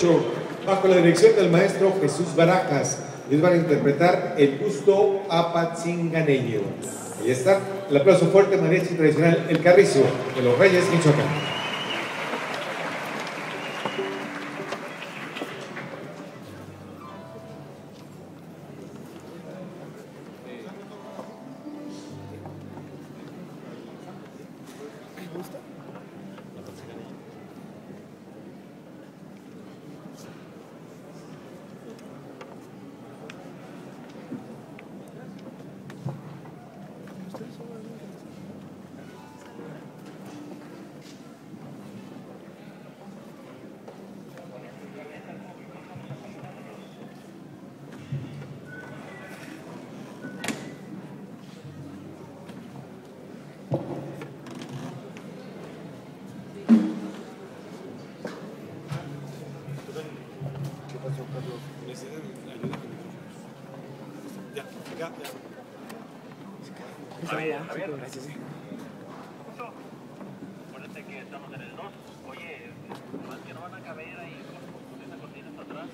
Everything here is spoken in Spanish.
8, bajo la dirección del maestro Jesús Barajas. Ellos van a interpretar el gusto apatzinganeño. Ahí está, el aplauso fuerte, mariachi tradicional El Carrizo, de los Reyes Michoacán. A ver, a ver. Gracias. Acuérdate que estamos en el 2. Oye, más que no van a caber ahí con esa cortina hasta atrás.